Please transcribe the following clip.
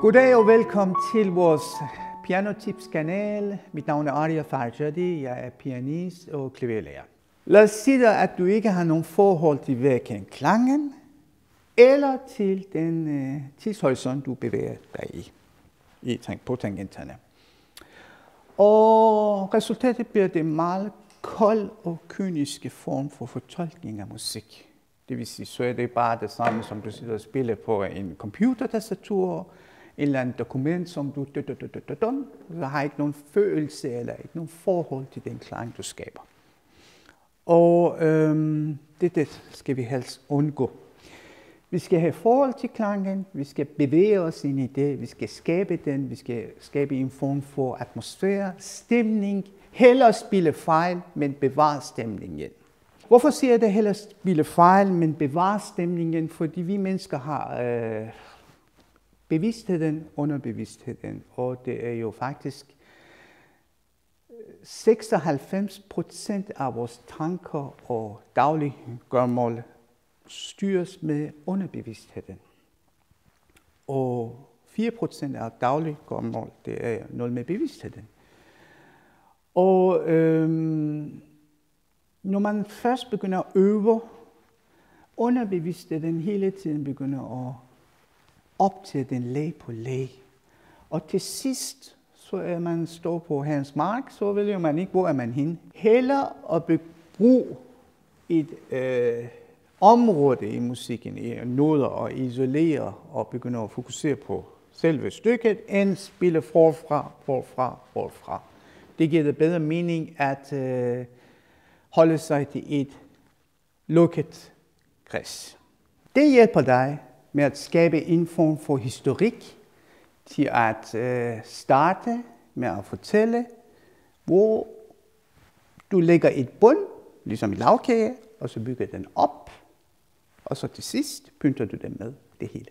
Goddag og velkommen til vores Pianotips kanal. Mit navn er Arya Farjadi. Jeg er pianist og klaverlærer. Lad os sige at du ikke har nogen forhold til hverken klangen eller til den øh, tidshorisont, du bevæger dig i, i på tangenterne. Og resultatet bliver det meget kold og kyniske form for fortolkning af musik. Det vil sige, så er det bare det samme, som du sidder og spiller på en computertastatur, eller andet dokument, som du så har ikke nogen følelse eller ikke nogen forhold til den klang, du skaber. Og øhm, det, det skal vi helst undgå. Vi skal have forhold til klangen, vi skal bevæge os ind i det, vi skal skabe den, vi skal skabe en form for atmosfære, stemning, hellere spille fejl, men bevare stemningen. Hvorfor siger jeg det hellere spille fejl, men bevare stemningen? Fordi vi mennesker har øh, bevidstheden, underbevidstheden, og det er jo faktisk øh, 96 procent af vores tanker og daglige gørmål styres med underbevidstheden. Og 4 procent af daglige gørmål, det er noget med bevidstheden. Og øhm, når man først begynder at øve, underbevidstheden hele tiden begynder at op til den læge på læge. Og til sidst, så er man står på hans mark, så vil man ikke, hvor er man hen. Heller at bruge et øh, område i musikken, i noder og isolere og begynde at fokusere på selve stykket, end spille forfra, forfra, forfra. Det giver det bedre mening at øh, holde sig til et lukket kreds. Det hjælper dig med at skabe en form for historik til at øh, starte med at fortælle, hvor du lægger et bund, ligesom i lavkage, og så bygger den op, og så til sidst pynter du den med det hele.